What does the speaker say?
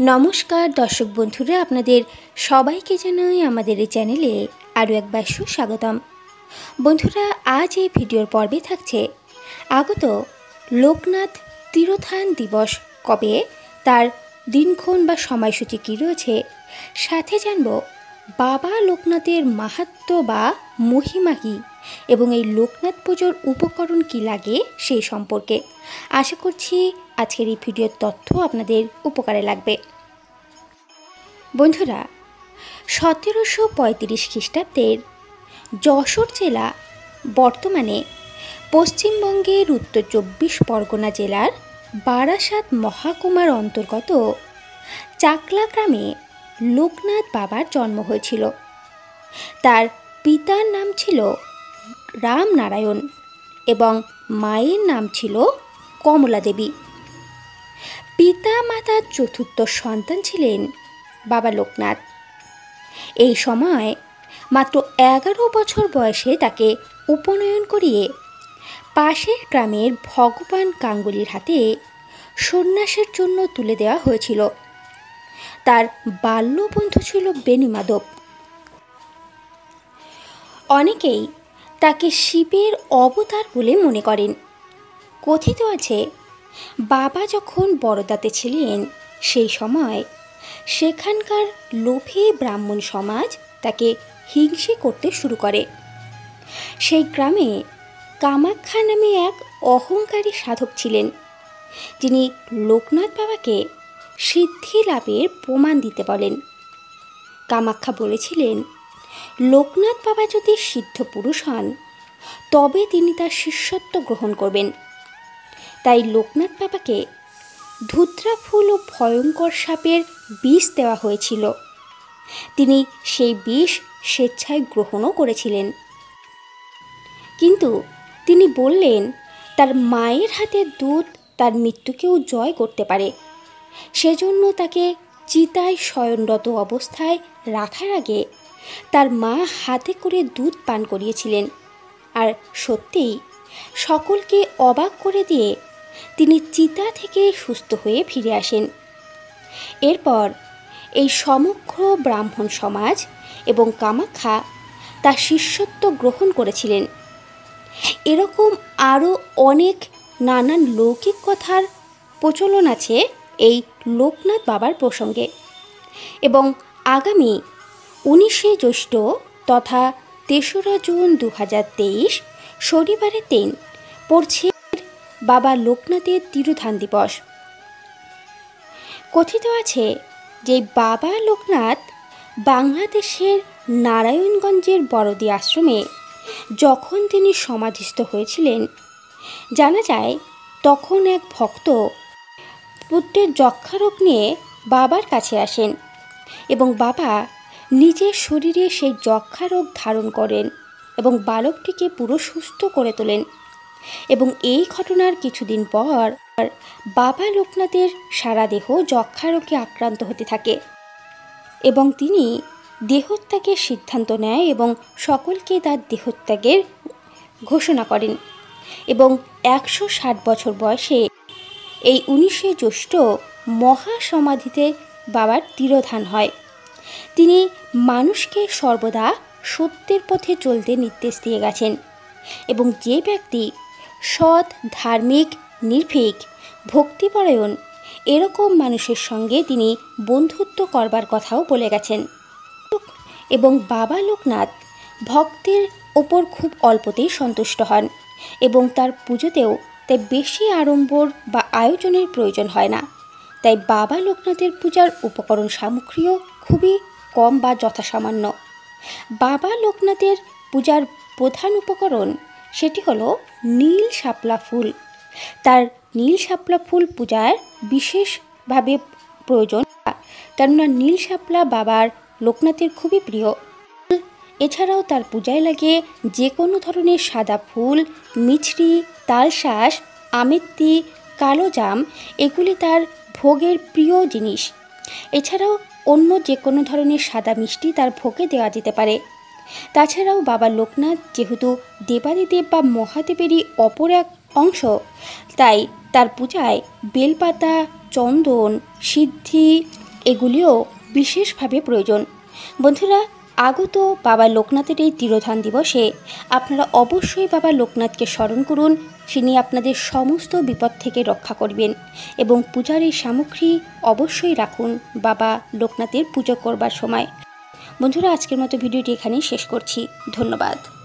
নমস্কার দর্শক বন্ধুরা, আপনাদের সবাইকে জানাই আমাদের এই চ্যানেলে আরও একবার সুস্বাগতম। বন্ধুরা, আজ এই ভিডিওর পর্বে থাকছে আগত লোকনাথ তীরথান দিবস। কবে? তার দিনক্ষণ বা সময়সূচি কী রয়েছে? সাথে জানব বাবা লোকনাথের মাহাত্ম বা মহিমা কী? এবং এই লোকনাথ পুজোর উপকরণ কী লাগে সেই সম্পর্কে। আশা করছি আজকের এই ভিডিওর তথ্য আপনাদের উপকারে লাগবে। বন্ধুরা, সতেরোশো পঁয়ত্রিশ খ্রিস্টাব্দের যশোর জেলা বর্তমানে পশ্চিমবঙ্গের উত্তর চব্বিশ পরগনা জেলার বারাসাত মহাকুমার অন্তর্গত চাকলা গ্রামে লোকনাথ বাবার জন্ম হয়েছিল। তার পিতার নাম ছিল রামনারায়ণ এবং মায়ের নাম ছিল কমলা দেবী পিতা মাতার চতুর্থ সন্তান ছিলেন বাবা লোকনাথ। এই সময় মাত্র এগারো বছর বয়সে তাকে উপনয়ন করিয়ে পাশের গ্রামের ভগবান গাঙ্গুলির হাতে সন্ন্যাসের জন্য তুলে দেওয়া হয়েছিল। তার বাল্যবন্ধু ছিল বেণীমাধব। অনেকেই তাকে শিবের অবতার বলে মনে করেন। কথিত আছে, বাবা যখন বড়দাতে ছিলেন, সেই সময় সেখানকার লোভী ব্রাহ্মণ সমাজ তাকে হিংসে করতে শুরু করে। সেই গ্রামে কামাখ্যা নামে এক অহংকারী সাধক ছিলেন। যিনি লোকনাথ বাবাকে সিদ্ধি লাভের প্রমাণ দিতে বলেন। কামাখ্যা বলেছিলেন লোকনাথ বাবা যদি সিদ্ধ পুরুষ হন, তবে তিনি তার শিষ্যত্ব গ্রহণ করবেন। তাই লোকনাথ বাবাকে ধুত্রা ফুল ও ভয়ঙ্কর সাপের বিষ দেওয়া হয়েছিল। তিনি সেই বিষ স্বেচ্ছায় গ্রহণও করেছিলেন। কিন্তু তিনি বললেন, তার মায়ের হাতের দুধ তার মৃত্যুকেও জয় করতে পারে। সেজন্য তাকে চিতায় শয়নরত অবস্থায় রাখার আগে তার মা হাতে করে দুধ পান করিয়েছিলেন। আর সত্যিই সকলকে অবাক করে দিয়ে তিনি চিতা থেকে সুস্থ হয়ে ফিরে আসেন। এরপর এই সমগ্র ব্রাহ্মণ সমাজ এবং কামাখ্যা তার শিষ্যত্ব গ্রহণ করেছিলেন। এরকম আরও অনেক নানান লৌকিক কথার প্রচলন আছে এই লোকনাথ বাবার প্রসঙ্গে। এবং আগামী উনিশে জ্যৈষ্ঠ তথা তেসরা জুন দু শনিবারের দিন পড়ছে বাবা লোকনাথের তিরুধান দিবস। কথিত আছে যে বাবা লোকনাথ বাংলাদেশের নারায়ণগঞ্জের বড়দি আশ্রমে যখন তিনি সমাধিস্থ হয়েছিলেন, জানা যায় তখন এক ভক্ত পুত্রের যক্ষারোগ নিয়ে বাবার কাছে আসেন এবং বাবা নিজের শরীরে সেই যক্ষা রোগ ধারণ করেন এবং বালকটিকে পুরো সুস্থ করে তোলেন। এবং এই ঘটনার কিছুদিন পর বাবা লোকনাথের সারা দেহ যক্ষা রোগে আক্রান্ত হতে থাকে এবং তিনি দেহত্যাগের সিদ্ধান্ত নেয় এবং সকলকে তার দেহত্যাগের ঘোষণা করেন এবং একশো ষাট বছর বয়সে এই উনিশে জ্যৈষ্ঠ মহাসমাধিতে বাবার তিরোধান হয়। তিনি মানুষকে সর্বদা সত্যের পথে চলতে নির্দেশ দিয়ে গেছেন এবং যে ব্যক্তি সৎ, ধার্মিক, নির্ভীক, ভক্তিপরায়ণ, এরকম মানুষের সঙ্গে তিনি বন্ধুত্ব করবার কথাও বলে গেছেন। এবং বাবা লোকনাথ ভক্তের ওপর খুব অল্পতেই সন্তুষ্ট হন এবং তার পুজোতেও তাই বেশি আড়ম্বর বা আয়োজনের প্রয়োজন হয় না। তাই বাবা লোকনাথের পূজার উপকরণ সামগ্রীও খুবই কম বা যথাসামান্য। বাবা লোকনাথের পূজার প্রধান উপকরণ সেটি হলো নীল শাপলা ফুল। তার নীল শাপলা ফুল পূজার বিশেষভাবে প্রয়োজন। কেননা নীল শাপলা বাবার লোকনাথের খুবই প্রিয়। এছাড়াও তার পূজায় লাগে যে কোনো ধরনের সাদা ফুল, মিছরি, তালশাঁস, আমেত্তি, কালো জাম, এগুলি তার ভোগের প্রিয় জিনিস। এছাড়াও অন্য যে কোনো ধরনের সাদা মিষ্টি তার ভোগে দেওয়া যেতে পারে। তাছাড়াও বাবা লোকনাথ যেহেতু দেবাদিদেব বা মহাদেবেরই অপর এক অংশ, তাই তার পূজায় বেলপাতা, চন্দন, সিদ্ধি এগুলিও বিশেষভাবে প্রয়োজন। বন্ধুরা আগত বাবা লোকনাথের এই তিরোধান দিবসে আপনারা অবশ্যই বাবা লোকনাথকে স্মরণ করুন তিনি আপনাদের সমস্ত বিপদ থেকে রক্ষা করবেন এবং পূজার এই সামগ্রী অবশ্যই রাখুন বাবা লোকনাথের পুজো করবার সময়। বন্ধুরা, আজকের মতো ভিডিওটি এখানেই শেষ করছি। ধন্যবাদ।